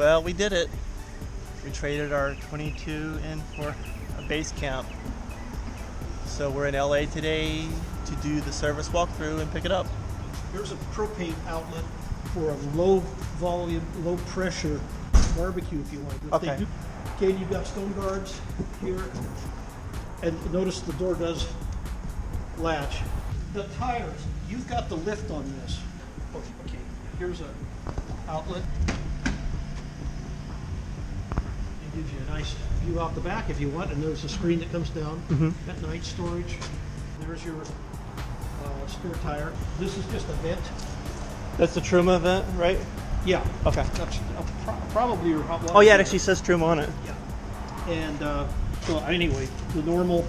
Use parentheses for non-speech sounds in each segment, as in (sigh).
Well, we did it. We traded our 22 in for a Basecamp. So we're in LA today to do the service walkthrough and pick it up. Here's a propane outlet for a low volume, low pressure barbecue if you want. If Okay. do- Okay, you've got stone guards here. And notice the door does latch. The tires, you've got the lift on this. Okay, okay, here's a outlet. It gives you a nice view out the back if you want, and there's a screen that comes down at night storage. There's your uh, spare tire. This is just a vent. That's the Truma vent, right? Yeah, Okay. that's uh, pro- probably your hot water. Oh yeah, it actually says Truma on it. Yeah. And uh, so anyway, the normal.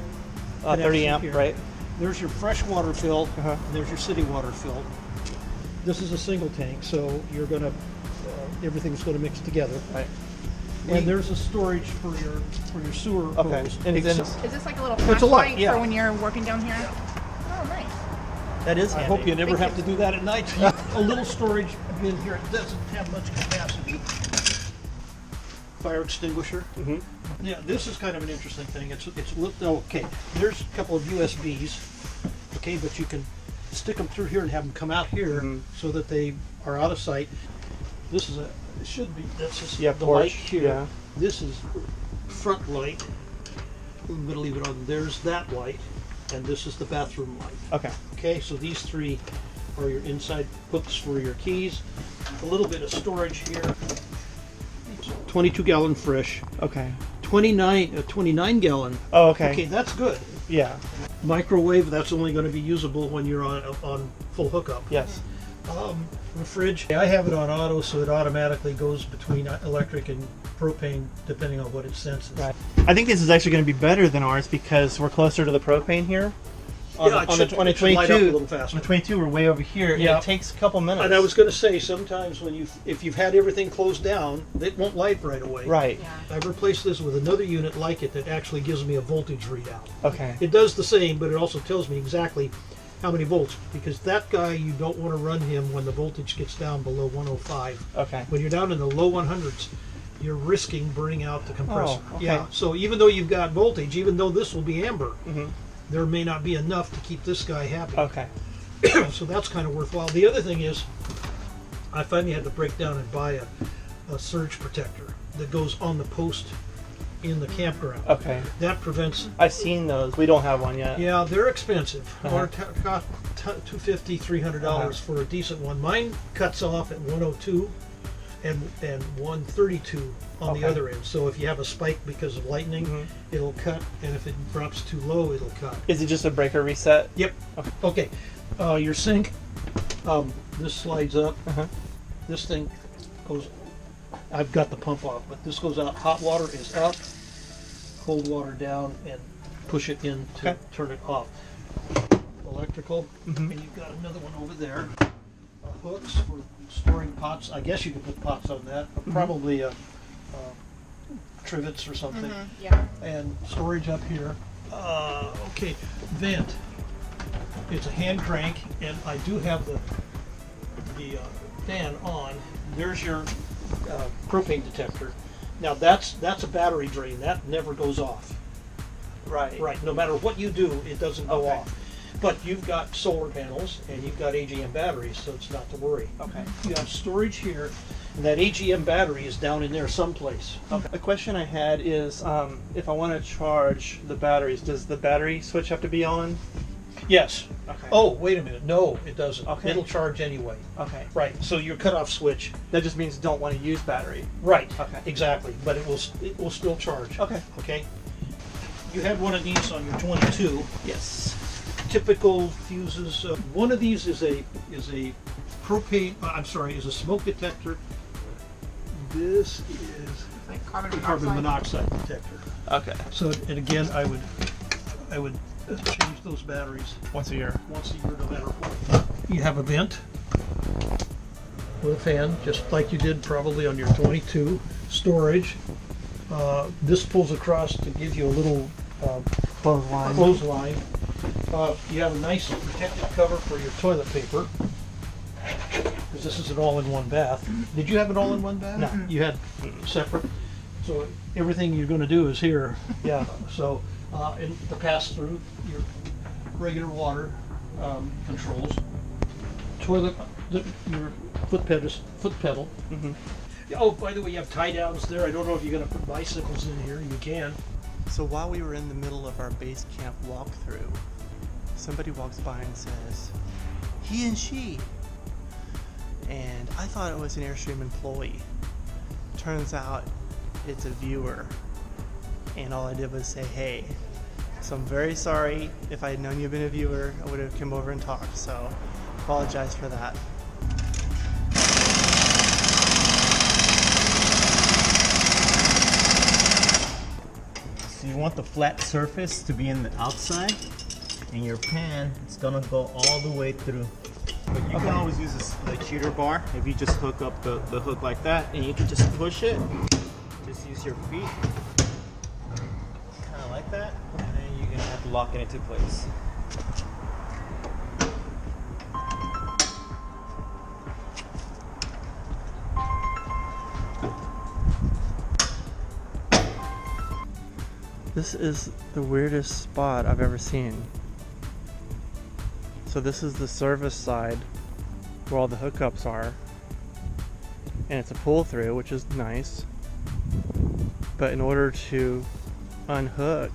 Uh, 30 amp, here. right? There's your fresh water fill. Uh-huh. And there's your city water fill. This is a single tank, so you're gonna uh, everything's gonna mix together. Right. And there's a storage for your for your sewer Okay. hose. And then Except- Is this like a little It's a light, flashlight yeah. for when you're working down here? Oh, nice. that is I handy. hope you never Thank have you. to do that at night. a little storage bin here. It doesn't have much capacity. Fire extinguisher. Mhm. Yeah, this is kind of an interesting thing. It's it's lit- oh, okay. There's a couple of USBs. Okay, but you can stick them through here and have them come out here Mhm. so that they are out of sight. This is a it should be this is Yeah, the porch, light here. yeah. This is front light. I'm gonna leave it on. There's that light, and this is the bathroom light. Okay. Okay, so these three are your inside hooks for your keys. A little bit of storage here. 22 gallon fresh. Okay. 29, uh, 29 gallon. Oh, okay. Okay, that's good. Yeah. Microwave, that's only going to be usable when you're on on full hookup. Yes. Um, the fridge, I have it on auto, so it automatically goes between uh, electric and propane depending on what it senses. Right. I think this is actually going to be better than ours because we're closer to the propane here. On, Yeah, it on should- the, on the it should light up a 22, little faster. on the 22, we're way over here. and Yeah. it takes a couple minutes. And I was going to say, sometimes when you, if you've had everything closed down, it won't light right away. Right. Yeah. I've replaced this with another unit like it that actually gives me a voltage readout. Okay. It does the same, but it also tells me exactly how many volts. Because that guy, you don't want to run him when the voltage gets down below 105. Okay. When you're down in the low 100s, you're risking burning out the compressor. Oh, okay. Yeah. So even though you've got voltage, even though this will be amber, Mhm. there may not be enough to keep this guy happy. Okay. (coughs) so that's kind of worthwhile. The other thing is, I finally had to break down and buy a, a surge protector that goes on the post in the campground. Okay. That prevents. I've seen those. We don't have one yet. Yeah, they're expensive. Uh-huh. Or t- cost t- 250 $300 Uh-huh. for a decent one. Mine cuts off at 102 and and 132 on the other end. So if you have a spike because of lightning, Mhm. it'll cut, and if it drops too low, it'll cut. Is it just a breaker reset? Yep. Okay. Okay. Uh, your sink. Um, this slides up. Uh-huh. This thing goes. I've got the pump off, but this goes out. Hot water is up. Cold water down, and push it in to Okay. turn it off. Electrical, Mhm. and you've got another one over there. Uh, hooks for storing pots. I guess you could put pots on that. but Mm-hmm. Probably uh, uh, trivets or something Mhm, Yeah. and storage up here. Uh, okay, vent. It's a hand crank, and I do have the the uh, fan on. There's your uh, propane detector. Now that's that's a battery drain. That never goes off. Right. Right. No matter what you do, it doesn't go Okay. off. But you've got solar panels and you've got AGM batteries, so it's not to worry. Okay. You have storage here, and that AGM battery is down in there someplace. Okay. A question I had is, um, if I want to charge the batteries, does the battery switch have to be on? Yes. Okay. Oh, wait a minute. No, it doesn't. Okay. It'll charge anyway. Okay. Right. So your cutoff switch. That just means don't want to use battery. Right. Okay. Exactly. But it will it will still charge. Okay. Okay. You had one of these on your 22. Yes. Typical fuses. Uh, one of these is a is a propane. Uh, I'm sorry, is a smoke detector. This is Like carbon monoxide. carbon monoxide detector. Okay. So and again, I would I would change those batteries Once a year. once a year, no matter what. You have a vent with a fan, just like you did probably on your 22. Storage. Uh, this pulls across to give you a little uh, Clothesline. clothesline. Uh, you have a nice protective cover for your toilet paper. Because because this is an all-in-one bath. Did you have an all-in-one bath? No. You had separate. So everything you're going to do is here. Yeah. So uh, in the pass through your regular water um, controls, toilet, the, your foot pedal, foot pedal. Mhm. Oh, by the way, you have tie downs there. I don't know if you're going to put bicycles in here. You can. So while we were in the middle of our base camp walkthrough, somebody walks by and says, he and she. And I thought it was an Airstream employee. Turns out it's a viewer. And all I did was say, hey. So I'm very sorry. If I had known you'd been a viewer, I would have come over and talked. So apologize for that. So you want the flat surface to be in the outside, and your pan it's gonna go all the way through. But you can always use this, the cheater bar if you just hook up the, the hook like that, and you can just push it. Just use your feet, kind of like that, and then you're gonna have to lock it into place. This is the weirdest spot I've ever seen. So this is the service side where all the hookups are. And it's a pull through, which is nice. But in order to unhook,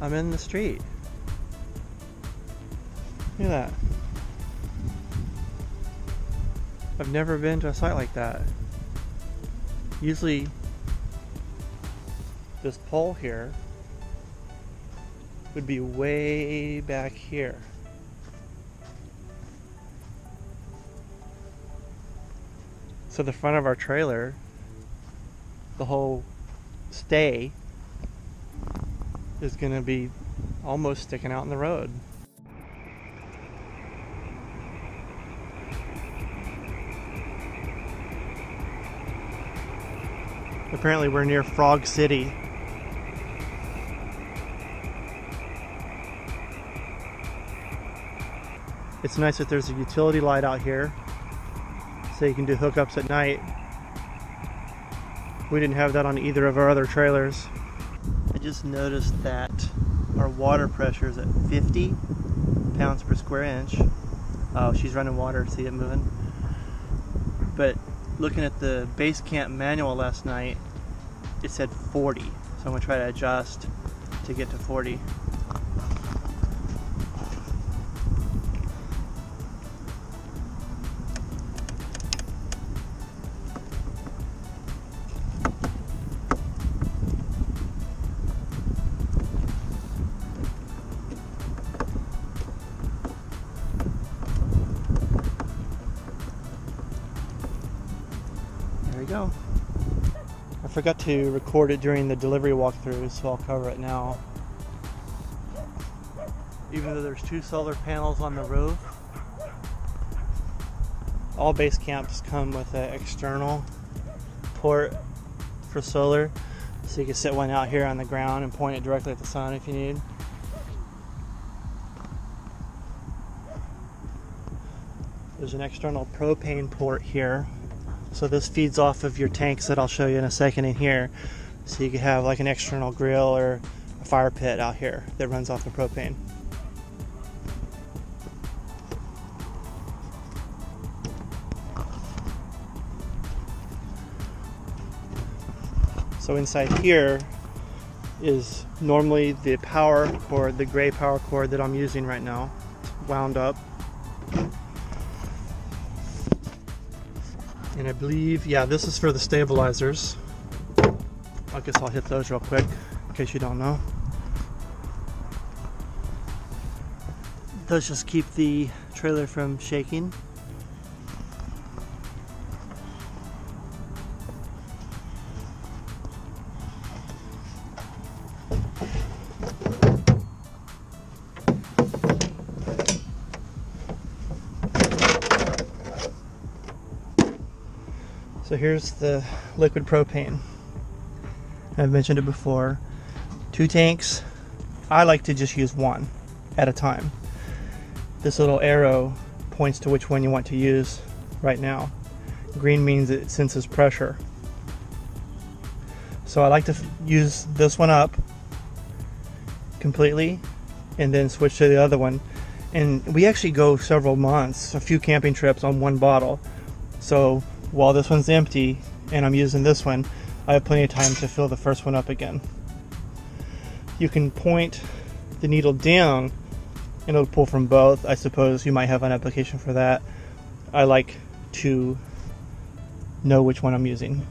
I'm in the street. Look at that. I've never been to a site like that. Usually this pole here would be way back here. So the front of our trailer, the whole stay is going to be almost sticking out in the road. Apparently we're near Frog City. It's nice that there's a utility light out here so you can do hookups at night. We didn't have that on either of our other trailers. I just noticed that our water pressure is at 50 pounds per square inch. Oh, she's running water, see it moving? But looking at the Basecamp manual last night, it said 40. So I'm gonna try to adjust to get to 40. Forgot to record it during the delivery walkthrough, so I'll cover it now. Even though there's two solar panels on the roof, all Basecamps come with an external port for solar, so you can set one out here on the ground and point it directly at the sun if you need. There's an external propane port here so this feeds off of your tanks that I'll show you in a second in here. So you can have like an external grill or a fire pit out here that runs off the propane. So inside here is normally the power cord, the gray power cord that I'm using right now. Wound up. And I believe, yeah, this is for the stabilizers. I guess I'll hit those real quick in case you don't know. Those just keep the trailer from shaking. So here's the liquid propane. I've mentioned it before. Two tanks. I like to just use one at a time. This little arrow points to which one you want to use right now. Green means it senses pressure. So I like to use this one up completely and then switch to the other one. And we actually go several months, a few camping trips on one bottle. So while this one's empty and I'm using this one, I have plenty of time to fill the first one up again. You can point the needle down and it'll pull from both. I suppose you might have an application for that. I like to know which one I'm using.